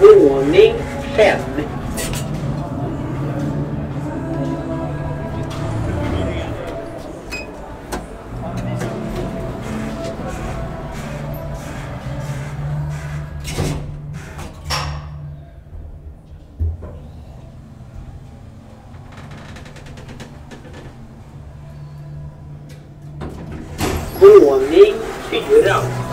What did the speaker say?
Våning 5. Våning 4.